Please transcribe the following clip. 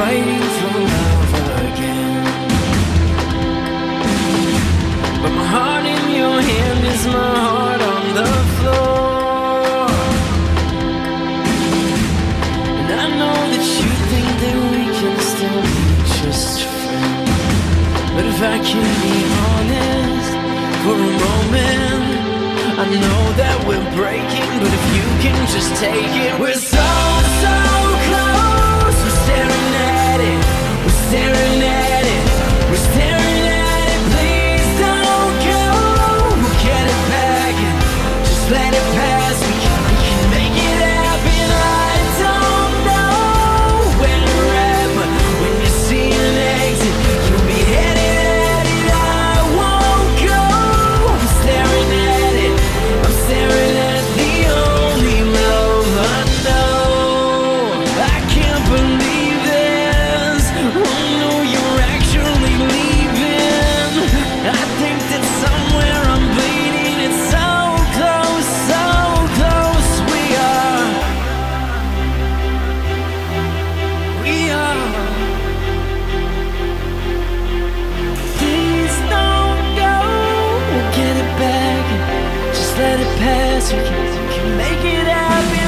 fighting for love again. But my heart in your hand is my heart on the floor. And I know that you think that we can still be just friends. But if I can be honest for a moment, I know that we're breaking. But if you can just take it, we're so. let it pass. You can, you can make it happen.